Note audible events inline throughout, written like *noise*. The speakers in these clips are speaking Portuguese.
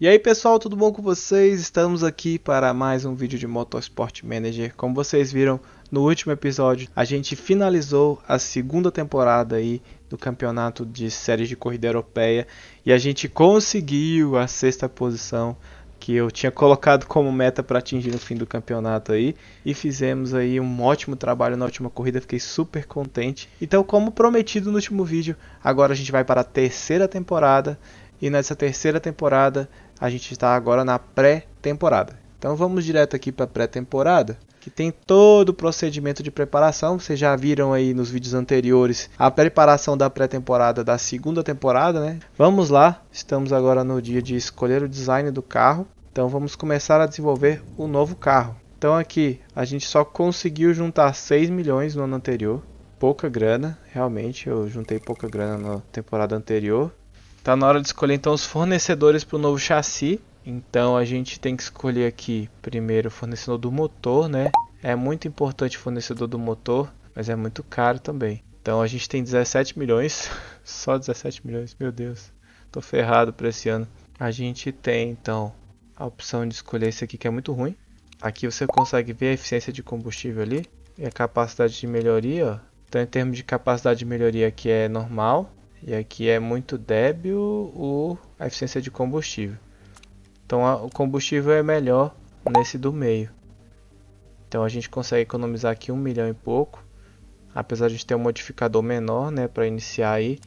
E aí pessoal, tudo bom com vocês? Estamos aqui para mais um vídeo de Motorsport Manager. Como vocês viram no último episódio, a gente finalizou a segunda temporada aí do campeonato de séries de corrida europeia e a gente conseguiu a sexta posição que eu tinha colocado como meta para atingir no fim do campeonato aí e fizemos aí um ótimo trabalho na última corrida, fiquei super contente. Então, como prometido no último vídeo, agora a gente vai para a terceira temporada e nessa terceira temporada a gente está agora na pré-temporada. Então vamos direto aqui para a pré-temporada, que tem todo o procedimento de preparação. Vocês já viram aí nos vídeos anteriores a preparação da pré-temporada da segunda temporada, né? Vamos lá, estamos agora no dia de escolher o design do carro. Então vamos começar a desenvolver o novo carro. Então aqui a gente só conseguiu juntar 6 milhões no ano anterior. Pouca grana, realmente eu juntei pouca grana na temporada anterior. Tá na hora de escolher então os fornecedores para o novo chassi. Então a gente tem que escolher aqui primeiro o fornecedor do motor, né? É muito importante o fornecedor do motor, mas é muito caro também. Então a gente tem 17 milhões, *laughs* só 17 milhões, meu Deus. Tô ferrado para esse ano. A gente tem então a opção de escolher esse aqui que é muito ruim. Aqui você consegue ver a eficiência de combustível ali e a capacidade de melhoria. Ó. Então em termos de capacidade de melhoria aqui é normal, e aqui é muito débil o, a eficiência de combustível. Então a, o combustível é melhor nesse do meio. Então a gente consegue economizar aqui um milhão e pouco. Apesar de ter um modificador menor né, para iniciar aí,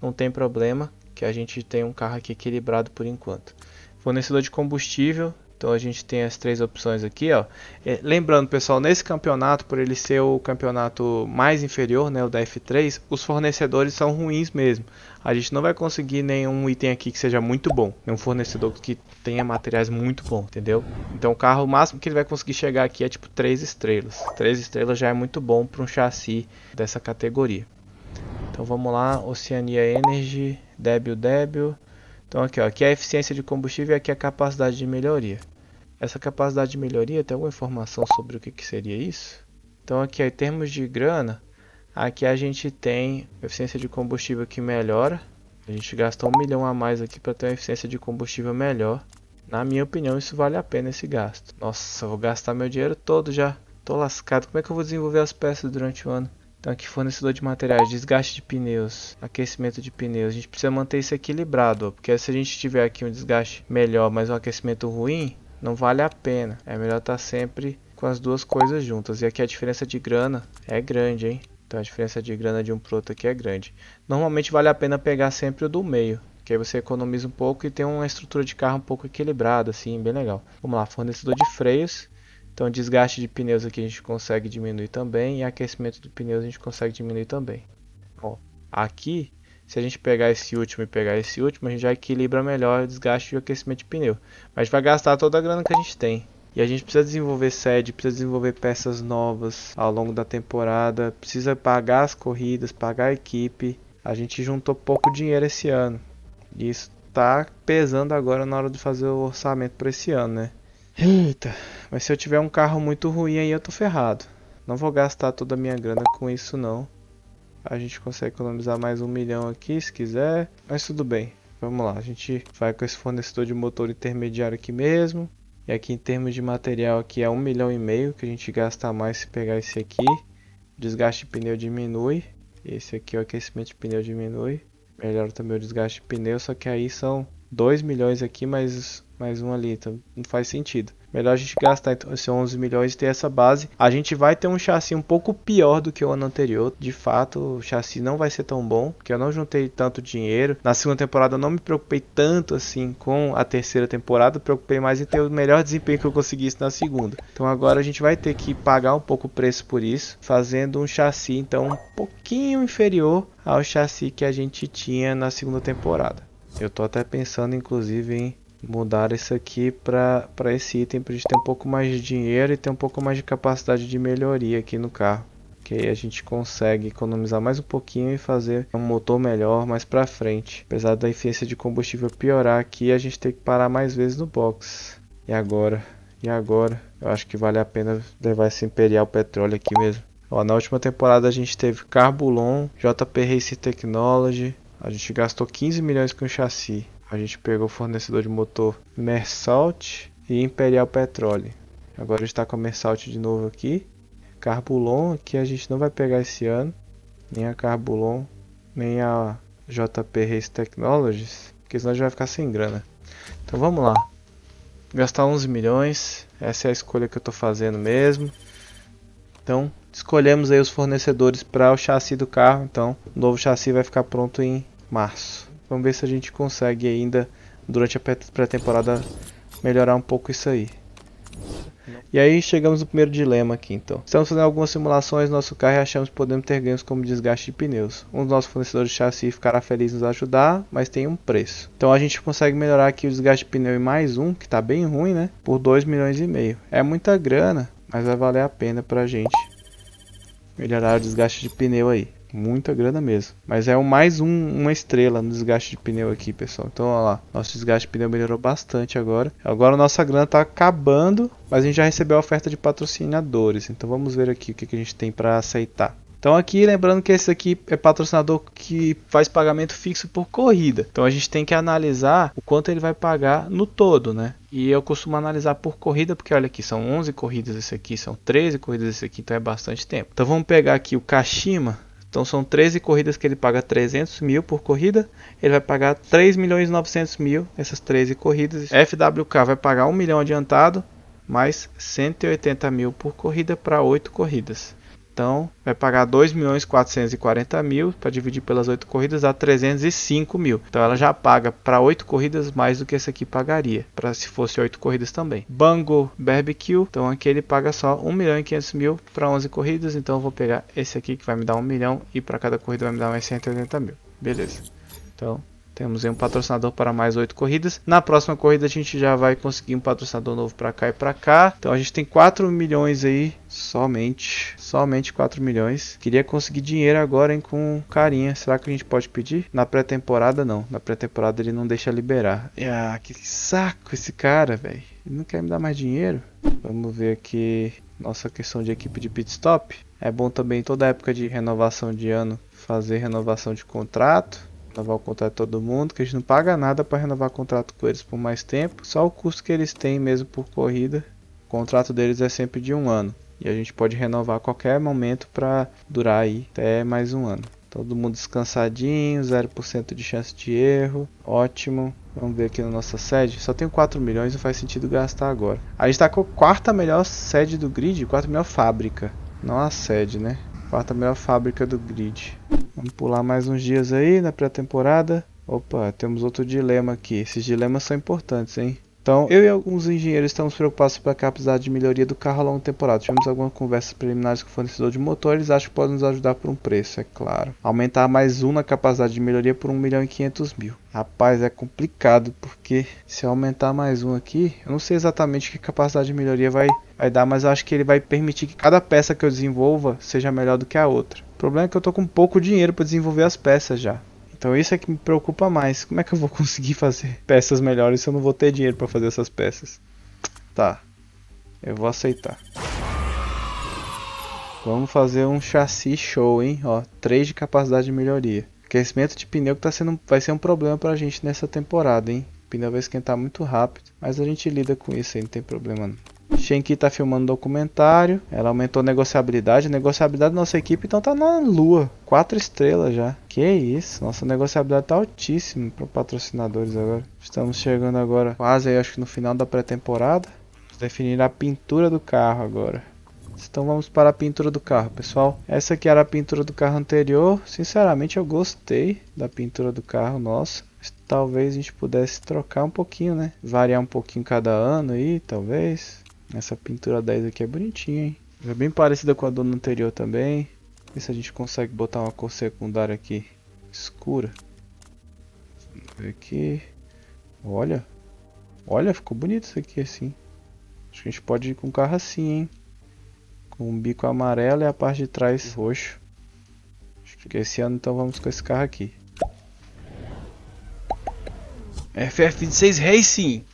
não tem problema que a gente tem um carro aqui equilibrado por enquanto. Fornecedor de combustível, então a gente tem as três opções aqui, ó. É, lembrando, pessoal, nesse campeonato, por ele ser o campeonato mais inferior, né, o da F3, os fornecedores são ruins mesmo. A gente não vai conseguir nenhum item aqui que seja muito bom, um fornecedor que tenha materiais muito bons, entendeu? Então o carro, o máximo que ele vai conseguir chegar aqui é tipo 3 estrelas. 3 estrelas já é muito bom para um chassi dessa categoria. Então vamos lá, Oceania Energy, débil, débil. Então aqui, ó, aqui é a eficiência de combustível e aqui é a capacidade de melhoria. Essa capacidade de melhoria, tem alguma informação sobre o que, que seria isso? Então aqui, em termos de grana, aqui a gente tem eficiência de combustível que melhora. A gente gasta um milhão a mais aqui para ter uma eficiência de combustível melhor. Na minha opinião, isso vale a pena esse gasto. Nossa, vou gastar meu dinheiro todo já. Tô lascado. Como é que eu vou desenvolver as peças durante o ano? Então aqui fornecedor de materiais, desgaste de pneus, aquecimento de pneus. A gente precisa manter isso equilibrado, ó, porque se a gente tiver aqui um desgaste melhor, mas um aquecimento ruim, não vale a pena. É melhor estar tá sempre com as duas coisas juntas. E aqui a diferença de grana é grande, hein? Então a diferença de grana de um pro outro aqui é grande. Normalmente vale a pena pegar sempre o do meio, que aí você economiza um pouco e tem uma estrutura de carro um pouco equilibrada, assim, bem legal. Vamos lá, fornecedor de freios. Então, desgaste de pneus aqui a gente consegue diminuir também e aquecimento de pneus a gente consegue diminuir também. Ó, aqui, se a gente pegar esse último e pegar esse último, a gente já equilibra melhor o desgaste e o aquecimento de pneu. Mas vai gastar toda a grana que a gente tem. E a gente precisa desenvolver sede, precisa desenvolver peças novas ao longo da temporada, precisa pagar as corridas, pagar a equipe. A gente juntou pouco dinheiro esse ano. E isso está pesando agora na hora de fazer o orçamento para esse ano, né? Eita, mas se eu tiver um carro muito ruim aí eu tô ferrado. Não vou gastar toda a minha grana com isso não. A gente consegue economizar mais um milhão aqui se quiser. Mas tudo bem. Vamos lá, a gente vai com esse fornecedor de motor intermediário aqui mesmo. E aqui em termos de material aqui é um milhão e meio que a gente gasta mais se pegar esse aqui. desgaste de pneu diminui. Esse aqui o aquecimento de pneu diminui. Melhora também o desgaste de pneu, só que aí são 2 milhões aqui mais mais um ali, então não faz sentido. Melhor a gente gastar então, esses 11 milhões e ter essa base. A gente vai ter um chassi um pouco pior do que o ano anterior. De fato, o chassi não vai ser tão bom, porque eu não juntei tanto dinheiro. Na segunda temporada eu não me preocupei tanto assim com a terceira temporada, eu preocupei mais em ter o melhor desempenho que eu conseguisse na segunda. Então agora a gente vai ter que pagar um pouco o preço por isso, fazendo um chassi então um pouquinho inferior ao chassi que a gente tinha na segunda temporada. Eu tô até pensando inclusive em mudar isso aqui para esse item para a gente ter um pouco mais de dinheiro e ter um pouco mais de capacidade de melhoria aqui no carro. Que aí a gente consegue economizar mais um pouquinho e fazer um motor melhor mais para frente. Apesar da eficiência de combustível piorar aqui, a gente tem que parar mais vezes no box. E agora? E agora? Eu acho que vale a pena levar esse Imperial Petróleo aqui mesmo. Ó, na última temporada a gente teve Carbulon, JP Race Technology, a gente gastou 15 milhões com o chassi. A gente pegou o fornecedor de motor Mersalt e Imperial Petróleo. Agora está com a Mersalt de novo aqui. Carbulon, que a gente não vai pegar esse ano. Nem a Carbulon, nem a JP Race Technologies. Porque senão a gente vai ficar sem grana. Então vamos lá. Gastar 11 milhões. Essa é a escolha que eu estou fazendo mesmo. Então escolhemos aí os fornecedores para o chassi do carro. Então o novo chassi vai ficar pronto em março. Vamos ver se a gente consegue ainda durante a pré-temporada melhorar um pouco isso aí. E aí chegamos no primeiro dilema aqui então. Estamos fazendo algumas simulações no nosso carro e achamos que podemos ter ganhos como desgaste de pneus. Um dos nossos fornecedores de chassi ficará feliz em nos ajudar, mas tem um preço. Então a gente consegue melhorar aqui o desgaste de pneu em mais um, que está bem ruim, né? Por 2 milhões e meio. É muita grana, mas vai valer a pena pra gente melhorar o desgaste de pneu aí. Muita grana mesmo. Mas é o mais um, uma estrela no desgaste de pneu aqui, pessoal. Então, olha lá. Nosso desgaste de pneu melhorou bastante agora. Agora nossa grana está acabando. Mas a gente já recebeu a oferta de patrocinadores. Então, vamos ver aqui o que, que a gente tem para aceitar. Então aqui lembrando que esse aqui é patrocinador que faz pagamento fixo por corrida. Então a gente tem que analisar o quanto ele vai pagar no todo, né? E eu costumo analisar por corrida, porque olha aqui, são 11 corridas esse aqui, são 13 corridas esse aqui, então é bastante tempo. Então vamos pegar aqui o Kashima, então são 13 corridas que ele paga 300 mil por corrida. Ele vai pagar 3 milhões e 900 mil essas 13 corridas. FWK vai pagar 1 milhão adiantado, mais 180 mil por corrida para 8 corridas. Então, vai pagar 2 milhões 440 mil para dividir pelas 8 corridas dá 305 mil. Então, ela já paga para 8 corridas mais do que esse aqui pagaria, para se fosse 8 corridas também. Bango Barbecue, então aqui ele paga só 1 milhão e 500 mil para 11 corridas. Então, eu vou pegar esse aqui que vai me dar 1 milhão e para cada corrida vai me dar mais 180 mil. Beleza. Então, temos um patrocinador para mais 8 corridas. Na próxima corrida a gente já vai conseguir um patrocinador novo para cá e para cá. Então a gente tem 4 milhões aí somente. Somente 4 milhões. Queria conseguir dinheiro agora hein, com carinha. Será que a gente pode pedir? Na pré-temporada não. Na pré-temporada ele não deixa liberar. Ah, que saco esse cara, velho. Ele não quer me dar mais dinheiro. Vamos ver aqui nossa questão de equipe de pit stop. É bom também toda época de renovação de ano fazer renovação de contrato renovar o contrato de todo mundo, que a gente não paga nada para renovar o contrato com eles por mais tempo, só o custo que eles têm mesmo por corrida. O contrato deles é sempre de um ano e a gente pode renovar a qualquer momento para durar aí até mais um ano. Todo mundo descansadinho, 0% de chance de erro, ótimo. Vamos ver aqui na nossa sede. Só tem 4 milhões, não faz sentido gastar agora. A gente está com a quarta melhor sede do grid, quarta melhor fábrica. Não a sede, né? Quarta melhor fábrica do grid. Vamos pular mais uns dias aí na pré-temporada. Opa, temos outro dilema aqui. Esses dilemas são importantes, hein? Então, eu e alguns engenheiros estamos preocupados com a capacidade de melhoria do carro ao longo da temporada. Tivemos algumas conversas preliminares com o fornecedor de motor, eles acham que podem nos ajudar por um preço, é claro. Aumentar mais um na capacidade de melhoria por 1 milhão e 500 mil. Rapaz, é complicado, porque se aumentar mais um aqui, eu não sei exatamente que capacidade de melhoria vai, vai dar, mas eu acho que ele vai permitir que cada peça que eu desenvolva seja melhor do que a outra. O problema é que eu tô com pouco dinheiro para desenvolver as peças já. Então isso é que me preocupa mais. Como é que eu vou *laughs* conseguir fazer peças melhores se eu não vou ter dinheiro para fazer essas peças? Tá. Eu vou aceitar. Vamos fazer um chassi show, hein? Ó, 3 de capacidade de melhoria. Aquecimento de pneu que tá sendo, vai ser um problema pra gente nessa temporada, hein? O pneu vai esquentar muito rápido, mas a gente lida com isso aí, não tem problema não. Shenki tá filmando documentário. Ela aumentou a negociabilidade. A negociabilidade da nossa equipe então tá na lua. Quatro estrelas já. Que isso. Nossa negociabilidade tá altíssima para patrocinadores agora. Estamos chegando agora quase aí, acho que no final da pré-temporada. Definir a pintura do carro agora. Então vamos para a pintura do carro, pessoal. Essa aqui era a pintura do carro anterior. Sinceramente eu gostei da pintura do carro, nossa. Talvez a gente pudesse trocar um pouquinho, né? Variar um pouquinho cada ano aí, talvez. Essa pintura 10 aqui é bonitinha, hein? É bem parecida com a do anterior também. Ver se a gente consegue botar uma cor secundária aqui escura. Vamos ver aqui. Olha. Olha, ficou bonito isso aqui assim. Acho que a gente pode ir com o carro assim, hein? Com um bico amarelo e a parte de trás roxo. Acho que esse ano então vamos com esse carro aqui. FF26 Racing!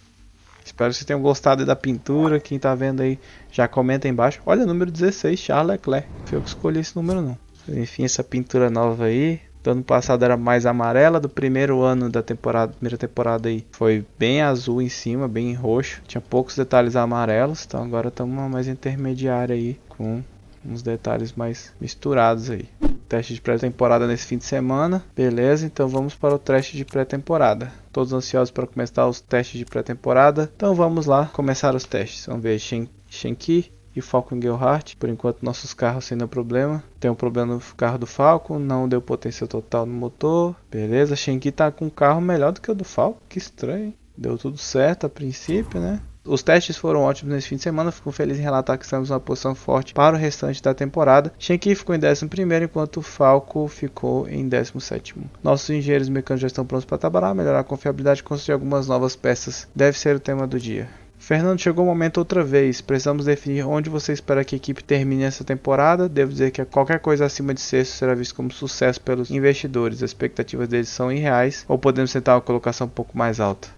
Espero que vocês tenham gostado da pintura. Quem tá vendo aí, já comenta aí embaixo. Olha, número 16, Charles Leclerc. Foi eu que escolhi esse número não. Enfim, essa pintura nova aí. do ano passado era mais amarela, do primeiro ano da temporada, primeira temporada aí foi bem azul em cima, bem roxo, tinha poucos detalhes amarelos, então agora estamos mais intermediária aí com uns detalhes mais misturados aí. Teste de pré-temporada nesse fim de semana. Beleza, então vamos para o teste de pré-temporada. Todos ansiosos para começar os testes de pré-temporada. Então vamos lá começar os testes. Vamos ver Shen Shenki e Falcon Gellhardt. Por enquanto nossos carros sem nenhum problema. Tem um problema no carro do Falcon, não deu potência total no motor. Beleza, Shenki tá com um carro melhor do que o do Falcon. Que estranho, hein? Deu tudo certo a princípio, né? Os testes foram ótimos nesse fim de semana, fico feliz em relatar que estamos numa posição forte para o restante da temporada. Shenki ficou em 11 enquanto Falco ficou em 17 Nossos engenheiros mecânicos já estão prontos para trabalhar, melhorar a confiabilidade e construir algumas novas peças. Deve ser o tema do dia. Fernando, chegou o momento outra vez. Precisamos definir onde você espera que a equipe termine essa temporada. Devo dizer que qualquer coisa acima de sexto será visto como sucesso pelos investidores. As expectativas deles são irreais ou podemos tentar uma colocação um pouco mais alta.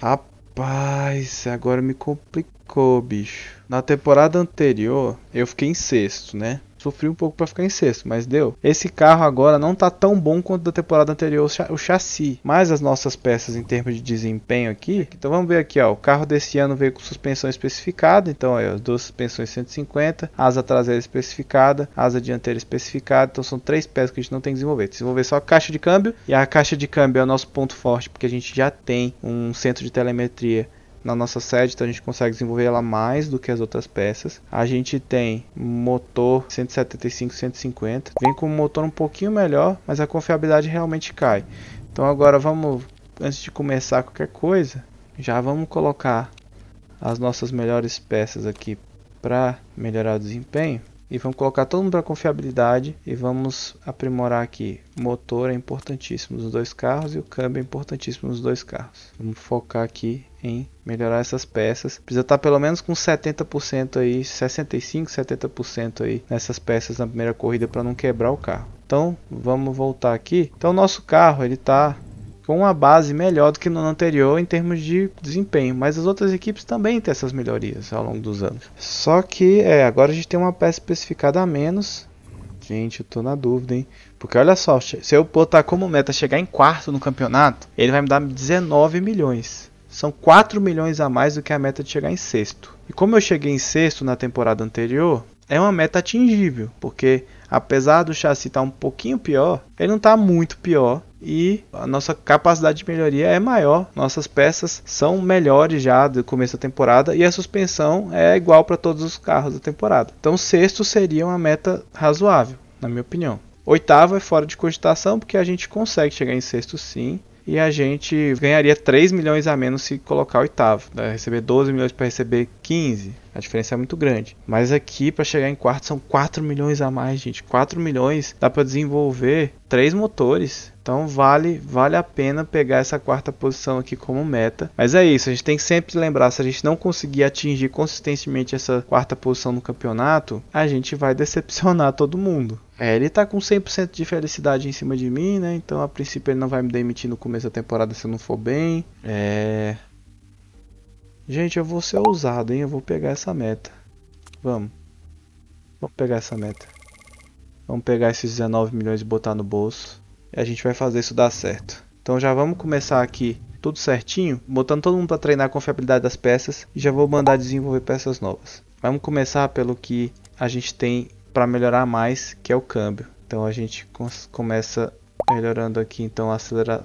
Rapaz. Rapaz, agora me complicou, bicho. Na temporada anterior, eu fiquei em sexto, né? Sofri um pouco para ficar em sexto, mas deu. Esse carro agora não tá tão bom quanto da temporada anterior o chassi, mas as nossas peças em termos de desempenho aqui. Então vamos ver aqui, ó, o carro desse ano veio com suspensão especificada, então ó, as duas suspensões 150, asa traseira especificada, asa dianteira especificada, então são três peças que a gente não tem que desenvolver. Desenvolver só a caixa de câmbio e a caixa de câmbio é o nosso ponto forte porque a gente já tem um centro de telemetria na nossa sede, então a gente consegue desenvolver ela mais do que as outras peças. A gente tem motor 175, 150, vem com um motor um pouquinho melhor, mas a confiabilidade realmente cai. Então agora vamos, antes de começar qualquer coisa, já vamos colocar as nossas melhores peças aqui para melhorar o desempenho. E vamos colocar todo mundo para confiabilidade e vamos aprimorar aqui. Motor é importantíssimo nos dois carros e o câmbio é importantíssimo nos dois carros. Vamos focar aqui em melhorar essas peças. Precisa estar pelo menos com 70% aí, 65, 70% aí nessas peças na primeira corrida para não quebrar o carro. Então, vamos voltar aqui. Então, o nosso carro ele está com uma base melhor do que no anterior em termos de desempenho, mas as outras equipes também têm essas melhorias ao longo dos anos. Só que é, agora a gente tem uma peça especificada a menos. Gente, eu tô na dúvida, hein? Porque olha só, se eu botar como meta chegar em quarto no campeonato, ele vai me dar 19 milhões. São 4 milhões a mais do que a meta de chegar em sexto. E como eu cheguei em sexto na temporada anterior, é uma meta atingível, porque apesar do chassi estar tá um pouquinho pior, ele não está muito pior e a nossa capacidade de melhoria é maior. Nossas peças são melhores já do começo da temporada e a suspensão é igual para todos os carros da temporada. Então, sexto seria uma meta razoável, na minha opinião. Oitavo é fora de cogitação porque a gente consegue chegar em sexto sim e a gente ganharia 3 milhões a menos se colocar oitavo. Vai receber 12 milhões para receber 15. A diferença é muito grande. Mas aqui, para chegar em quarto, são 4 milhões a mais, gente. 4 milhões dá para desenvolver três motores. Então vale, vale a pena pegar essa quarta posição aqui como meta. Mas é isso, a gente tem que sempre lembrar, se a gente não conseguir atingir consistentemente essa quarta posição no campeonato, a gente vai *laughs* decepcionar todo mundo. É, ele tá com 100% de felicidade em cima de mim, né? Então a princípio ele não vai me demitir no começo da temporada se eu não for bem. É... Gente, eu vou ser ousado, hein? Eu vou pegar essa meta. Vamos. Vamos pegar essa meta. Vamos pegar esses 19 milhões e botar no bolso. E a gente vai fazer isso dar certo. Então já vamos começar aqui tudo certinho, botando todo mundo para treinar a confiabilidade das peças e já vou mandar desenvolver peças novas. Vamos começar pelo que a gente tem para melhorar mais, que é o câmbio. Então a gente começa melhorando aqui então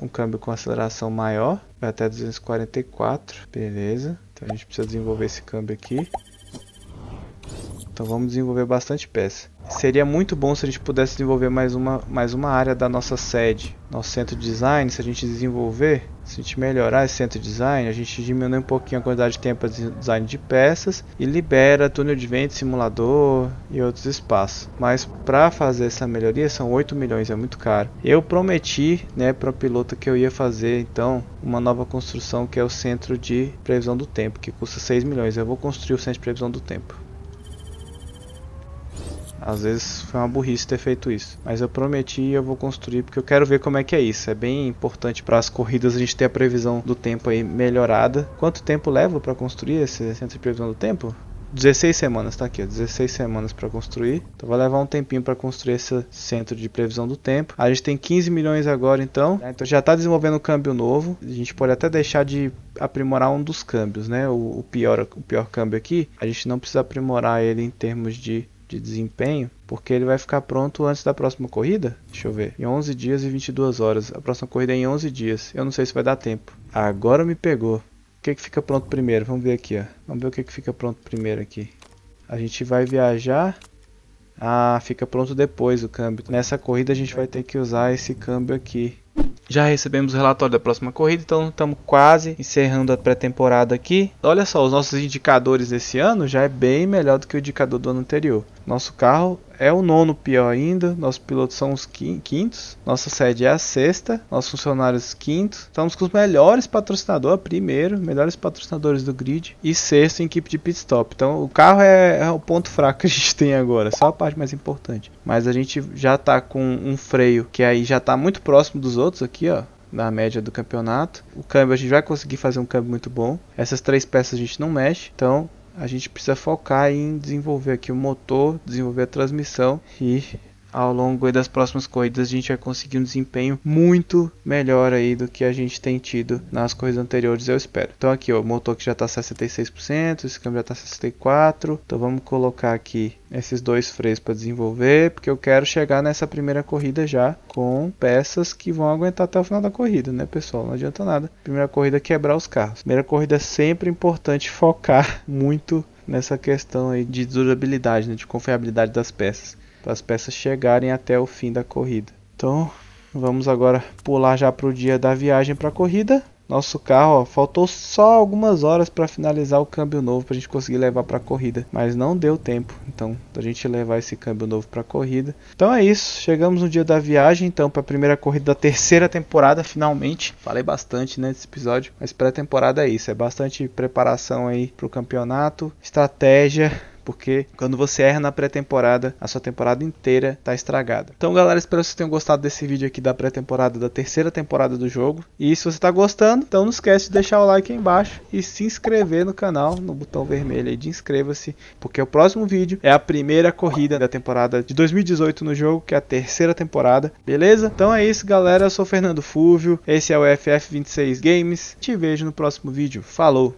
um câmbio com aceleração maior, vai até 244, beleza. Então a gente precisa desenvolver esse câmbio aqui. Então vamos desenvolver bastante peça. Seria muito bom se a gente pudesse desenvolver mais uma, mais uma área da nossa sede, nosso centro de design, se a gente desenvolver, se a gente melhorar esse centro de design, a gente diminui um pouquinho a quantidade de tempo de design de peças e libera túnel de vento, simulador e outros espaços. Mas para fazer essa melhoria são 8 milhões, é muito caro. Eu prometi né, para o piloto que eu ia fazer então uma nova construção que é o centro de previsão do tempo, que custa 6 milhões. Eu vou construir o centro de previsão do tempo. Às vezes foi uma burrice ter feito isso. Mas eu prometi e eu vou construir porque eu quero ver como é que é isso. É bem importante para as corridas a gente ter a previsão do tempo aí melhorada. Quanto tempo leva para construir esse centro de previsão do tempo? 16 semanas, tá aqui, ó, 16 semanas para construir. Então vai levar um tempinho para construir esse centro de previsão do tempo. A gente tem 15 milhões agora então. Então já está desenvolvendo um câmbio novo. A gente pode até deixar de aprimorar um dos câmbios, né? O, o pior, o pior câmbio aqui, a gente não precisa aprimorar ele em termos de de desempenho, porque ele vai ficar pronto antes da próxima corrida. Deixa eu ver. Em 11 dias e 22 horas. A próxima corrida é em 11 dias. Eu não sei se vai dar tempo. Agora me pegou. O que, que fica pronto primeiro? Vamos ver aqui, ó. Vamos ver o que, que fica pronto primeiro aqui. A gente vai viajar. Ah, fica pronto depois o câmbio. Nessa corrida a gente vai ter que usar esse câmbio aqui. Já recebemos o relatório da próxima corrida, então estamos quase encerrando a pré-temporada aqui. Olha só, os nossos indicadores desse ano já é bem melhor do que o indicador do ano anterior. Nosso carro é o nono pior ainda, nossos pilotos são os quintos, nossa sede é a sexta, nossos funcionários quintos. Estamos com os melhores patrocinadores, primeiro, melhores patrocinadores do grid e sexto em equipe de pit stop. Então o carro é, é o ponto fraco que a gente tem agora, só a parte mais importante. Mas a gente já está com um freio que aí já está muito próximo dos outros aqui, ó na média do campeonato. O câmbio a gente vai conseguir fazer um câmbio muito bom. Essas três peças a gente não mexe, então a gente precisa focar em desenvolver aqui o motor, desenvolver a transmissão e ao longo das próximas corridas a gente vai conseguir um desempenho muito melhor aí do que a gente tem tido nas corridas anteriores, eu espero. Então aqui ó, o motor que já está 66%, esse câmbio já está 64%, então vamos colocar aqui esses dois freios para desenvolver, porque eu quero chegar nessa primeira corrida já com peças que vão aguentar até o final da corrida, né pessoal? Não adianta nada. Primeira corrida é quebrar os carros. Primeira corrida é sempre importante focar *laughs* muito nessa questão aí de durabilidade, né, de confiabilidade das peças para as peças chegarem até o fim da corrida. Então, vamos agora pular já para o dia da viagem para a corrida. Nosso carro, ó, faltou só algumas horas para finalizar o câmbio novo para a gente conseguir levar para a corrida, mas não deu tempo, então, da gente levar esse câmbio novo para a corrida. Então é isso, chegamos no dia da viagem, então para a primeira corrida da terceira temporada, finalmente. Falei bastante nesse né, episódio, mas pré-temporada é isso, é bastante preparação aí para o campeonato, estratégia, porque quando você erra na pré-temporada, a sua temporada inteira está estragada. Então, galera, espero que vocês tenham gostado desse vídeo aqui da pré-temporada da terceira temporada do jogo. E se você está gostando, então não esquece de deixar o like aí embaixo e se inscrever no canal, no botão vermelho aí de inscreva-se, porque o próximo vídeo é a primeira corrida da temporada de 2018 no jogo, que é a terceira temporada, beleza? Então é isso, galera. Eu sou Fernando Fúvio, esse é o FF26 Games. Te vejo no próximo vídeo. Falou!